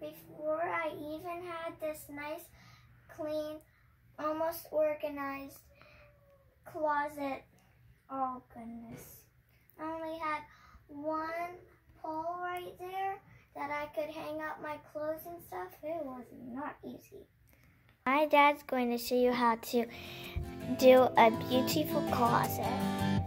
before I even had this nice, clean, almost organized closet. Oh goodness. I only had one pole right there that I could hang up my clothes and stuff. It was not easy. My dad's going to show you how to do a beautiful closet.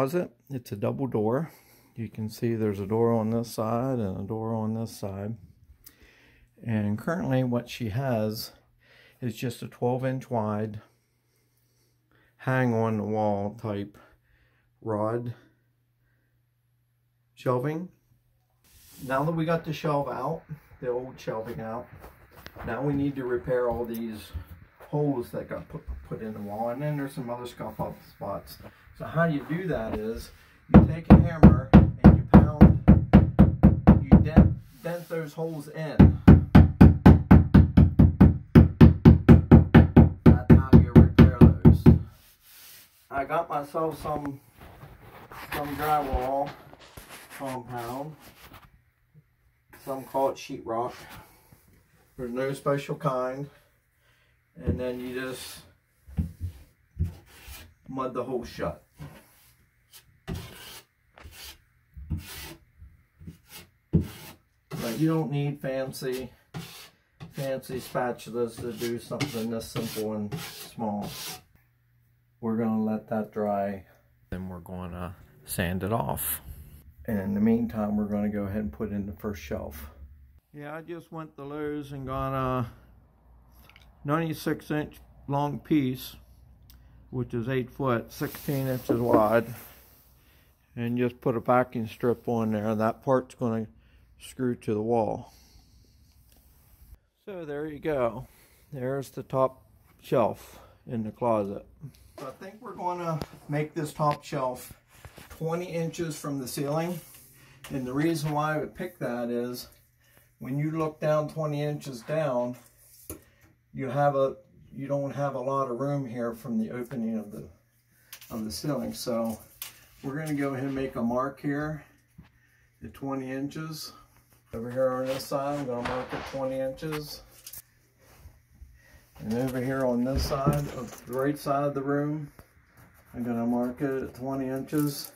Closet. It's a double door. You can see there's a door on this side and a door on this side. And currently what she has is just a 12 inch wide hang on the wall type rod shelving. Now that we got the shelf out, the old shelving out, now we need to repair all these holes that got put, put in the wall and then there's some other scuff up spots. So how you do that is you take a hammer and you pound, you dent, dent those holes in. That's how you repair those. I got myself some some drywall compound. Some call it sheetrock. There's no special kind and then you just mud the hole shut. But you don't need fancy fancy spatulas to do something this simple and small. We're going to let that dry. Then we're going to sand it off. And in the meantime, we're going to go ahead and put in the first shelf. Yeah, I just went to Lowe's and got a 96 inch long piece which is 8 foot 16 inches wide. And just put a backing strip on there that part's going to screw to the wall. So there you go. There's the top shelf in the closet. So I think we're going to make this top shelf 20 inches from the ceiling. And the reason why I would pick that is when you look down 20 inches down you have a you don't have a lot of room here from the opening of the of the ceiling. So we're going to go ahead and make a mark here at 20 inches. Over here on this side I'm going to mark it 20 inches. And over here on this side of the right side of the room I'm going to mark it at 20 inches.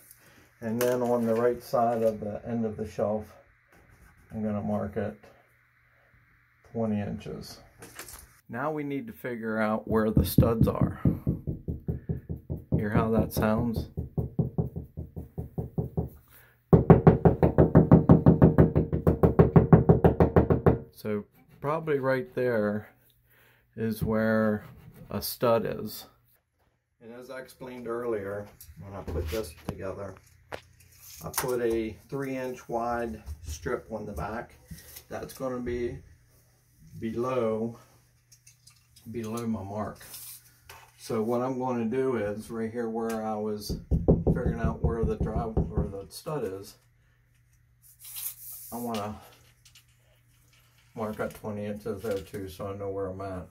And then on the right side of the end of the shelf I'm going to mark it 20 inches now we need to figure out where the studs are. Hear how that sounds? So probably right there is where a stud is. And as I explained earlier, when I put this together, I put a three inch wide strip on the back. That's going to be below below my mark. So what I'm going to do is right here where I was figuring out where the drive or the stud is, I want to mark out 20 inches there too so I know where I'm at.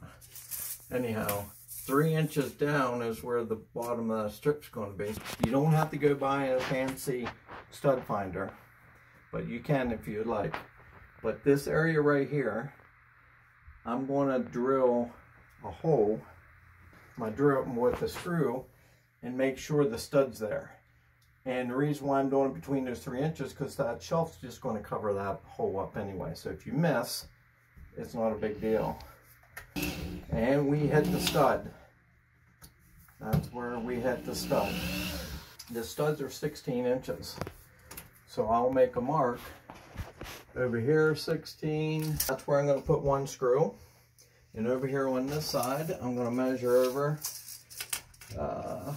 Anyhow, three inches down is where the bottom of the strip's going to be. You don't have to go buy a fancy stud finder, but you can if you'd like. But this area right here, I'm going to drill a hole, my drill with a screw, and make sure the stud's there. And the reason why I'm doing it between those three inches, because that shelf's just going to cover that hole up anyway. So if you miss, it's not a big deal. And we hit the stud. That's where we hit the stud. The studs are 16 inches. So I'll make a mark over here 16 that's where I'm going to put one screw and over here on this side, I'm going to measure over uh,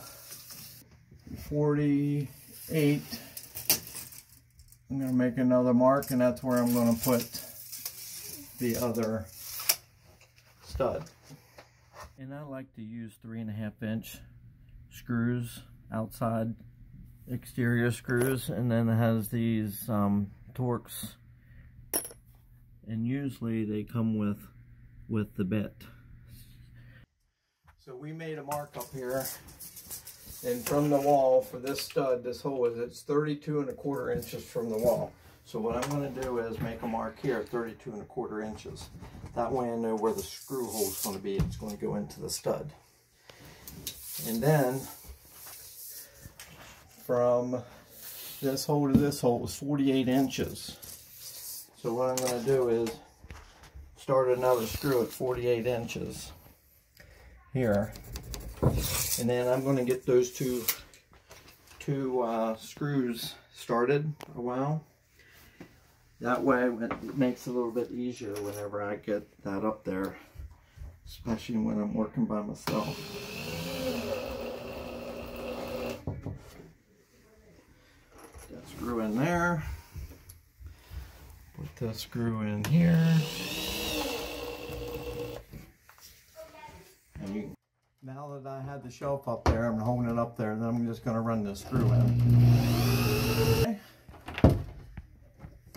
48. I'm going to make another mark, and that's where I'm going to put the other stud. And I like to use three and a half inch screws, outside exterior screws, and then it has these um, Torx. And usually they come with with the bit. So we made a mark up here and from the wall for this stud, this hole is it's 32 and a quarter inches from the wall. So what I'm going to do is make a mark here, 32 and a quarter inches. That way I know where the screw hole is going to be. It's going to go into the stud. And then from this hole to this hole is 48 inches. So what I'm going to do is start another screw at 48 inches here. And then I'm going to get those two two uh, screws started a while. That way it makes it a little bit easier whenever I get that up there, especially when I'm working by myself. That screw in there. Put that screw in here. You, now that I had the shelf up there, I'm holding it up there, and then I'm just going to run this screw in. Okay.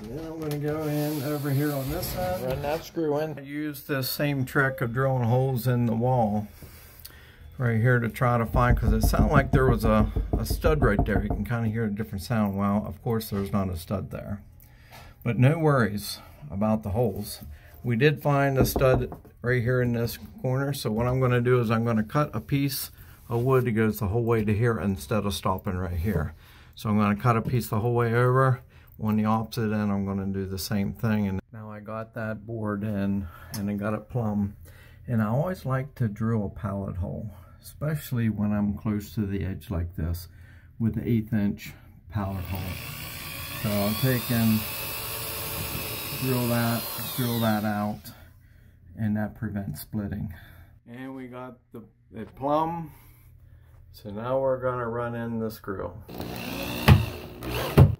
Then I'm going to go in over here on this side. Run that screw in. I use this same trick of drilling holes in the wall right here to try to find, because it sounded like there was a, a stud right there. You can kind of hear a different sound. Well, of course, there's not a stud there. But no worries about the holes. We did find a stud right here in this corner. So what I'm going to do is I'm going to cut a piece of wood that goes the whole way to here instead of stopping right here. So I'm going to cut a piece the whole way over. On the opposite end, I'm going to do the same thing. And now I got that board in and I got it plumb. And I always like to drill a pallet hole, especially when I'm close to the edge like this with the eighth inch pallet hole. So I'm taking, drill that, drill that out and that prevents splitting. And we got the it plumb. So now we're gonna run in the screw. And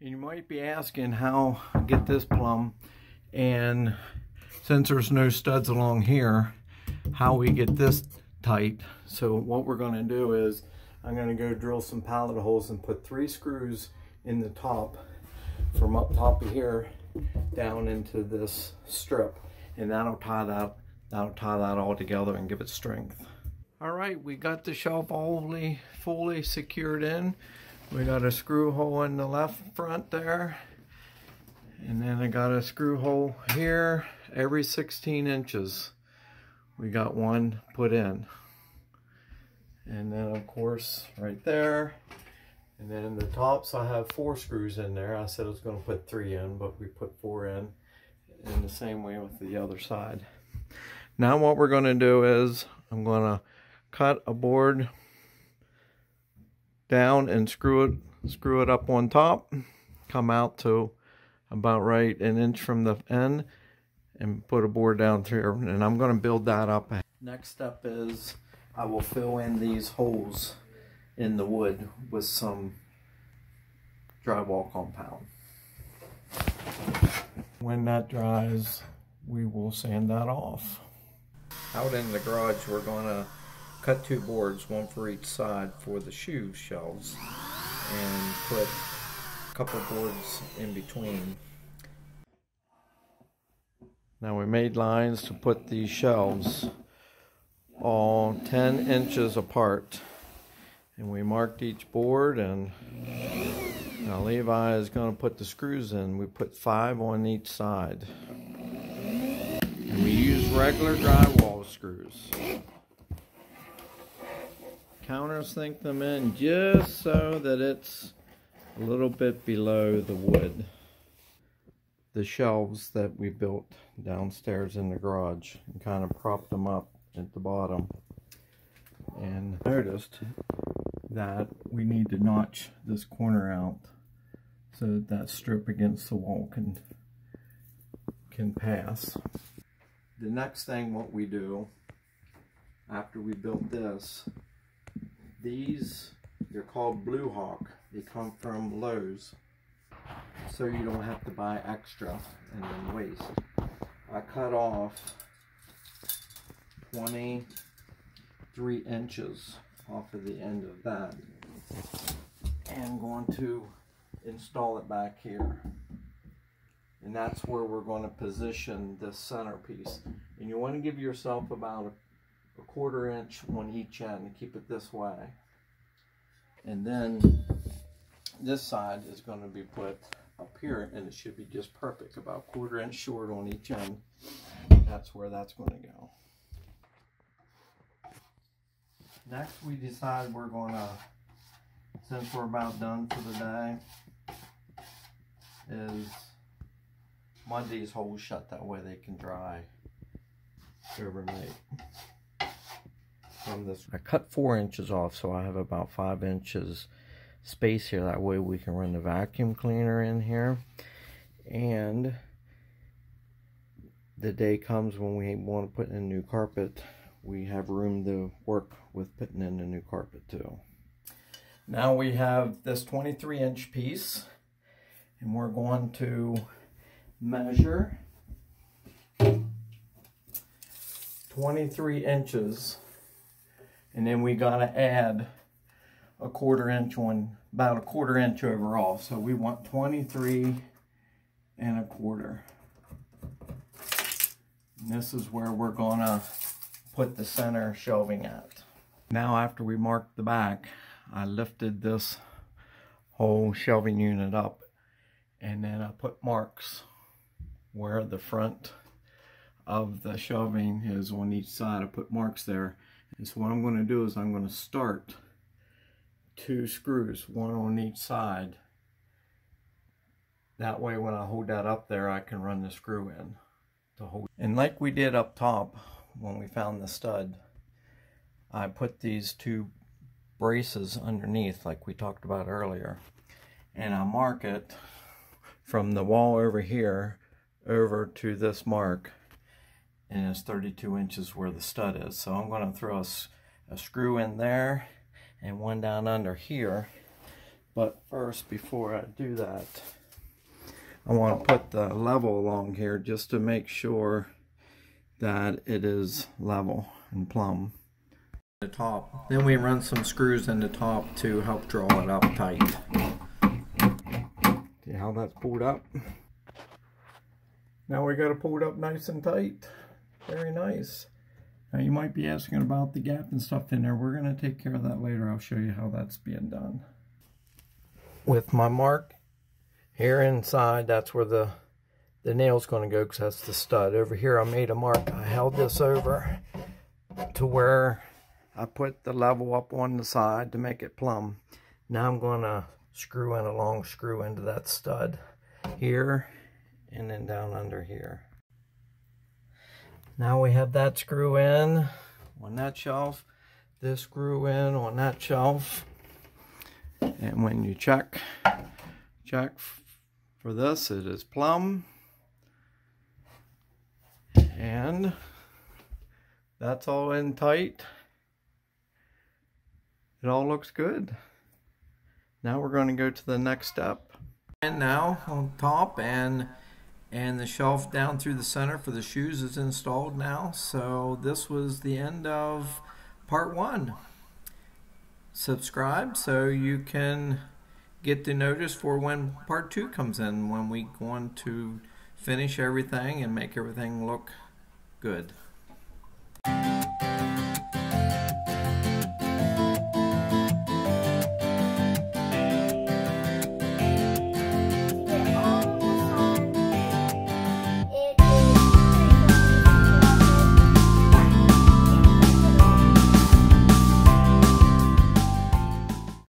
you might be asking how I get this plumb and since there's no studs along here, how we get this tight. So what we're gonna do is I'm gonna go drill some pallet holes and put three screws in the top from up top of here down into this strip and that'll tie that that'll tie that all together and give it strength. All right, we got the shelf fully fully secured in. We got a screw hole in the left front there. And then I got a screw hole here every 16 inches. We got one put in. And then of course right there. And then the tops I have four screws in there. I said I was going to put three in, but we put four in. In the same way with the other side. Now what we're going to do is I'm going to cut a board down and screw it screw it up on top come out to about right an inch from the end and put a board down through and I'm going to build that up next step is I will fill in these holes in the wood with some drywall compound when that dries we will sand that off out in the garage we're going to cut two boards, one for each side for the shoe shelves, and put a couple boards in between. Now we made lines to put these shelves all 10 inches apart. And we marked each board and now Levi is going to put the screws in. We put five on each side. And we use regular drywall screws countersink them in just so that it's a little bit below the wood. The shelves that we built downstairs in the garage and kind of propped them up at the bottom. And noticed that we need to notch this corner out so that that strip against the wall can can pass. The next thing what we do after we built this these, they're called Blue Hawk. They come from Lowe's. So you don't have to buy extra and then waste. I cut off 23 inches off of the end of that and going to install it back here. And that's where we're going to position this centerpiece. And you want to give yourself about a, a quarter inch on each end to keep it this way. And then this side is going to be put up here and it should be just perfect about quarter inch short on each end that's where that's going to go next we decide we're going to since we're about done for the day is these holes shut that way they can dry overnight from this I cut four inches off so I have about five inches space here. That way we can run the vacuum cleaner in here. And the day comes when we want to put in a new carpet, we have room to work with putting in a new carpet too. Now we have this 23 inch piece and we're going to measure 23 inches and then we got to add a quarter inch one about a quarter inch overall. So we want 23 and a quarter. And this is where we're gonna put the center shelving at. Now after we marked the back, I lifted this whole shelving unit up and then I put marks where the front of the shelving is on each side. I put marks there. And so what I'm going to do is I'm going to start two screws, one on each side. That way when I hold that up there, I can run the screw in to hold. And like we did up top when we found the stud, I put these two braces underneath like we talked about earlier. And I mark it from the wall over here over to this mark and it's 32 inches where the stud is. So I'm going to throw a, a screw in there and one down under here. But first, before I do that, I want to put the level along here just to make sure that it is level and plumb. The top. Then we run some screws in the top to help draw it up tight. See how that's pulled up? Now we got it pulled up nice and tight. Very nice. Now you might be asking about the gap and stuff in there. We're going to take care of that later. I'll show you how that's being done. With my mark here inside, that's where the, the nail's going to go because that's the stud. Over here I made a mark. I held this over to where I put the level up on the side to make it plumb. Now I'm going to screw in a long screw into that stud here and then down under here. Now we have that screw in on that shelf, this screw in on that shelf. And when you check, check for this, it is plumb. That's all in tight. It all looks good. Now we're going to go to the next step. And now on top and and the shelf down through the center for the shoes is installed now so this was the end of part one subscribe so you can get the notice for when part two comes in when we want to finish everything and make everything look good